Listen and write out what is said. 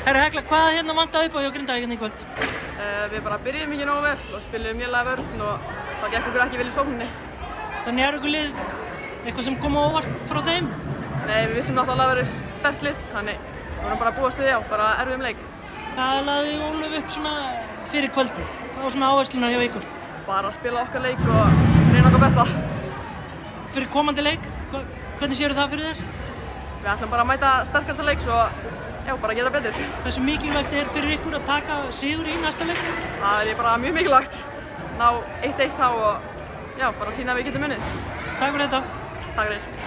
Herra Hekla, hvað hérna vantaði upp á hjá Grindavíkinn í kvöld? Uh, við bara byrjum ekki nógu vel og spilum mjög lega vörn og það gekk okkur ekki vel í sókninni. Þannig er ykkur lið eitthvað sem kom á óvart frá þeim? Nei, við vissum náttúrulega að það verið sterkt lið, þannig við vorum bara að búast við á, bara erfiðum leik. Hvað laði Óluf upp svona fyrir kvöldi? Var svona áherslunar hjá ykkur? Bara að spila okkar leik og reyna okkar besta. Fyrir komandi leik, hvernig séu það fyrir þér? Við ætlum bara að mæta sterkasta leik svo já, bara geta betur. Hversu mikilvægt er fyrir ykkur að taka sigur í næsta leik? Það er bara mjög mikilvægt. Ná 1-1 þá og já, bara sína að við getum unnið. Takk fyrir þetta. Takk fyrir.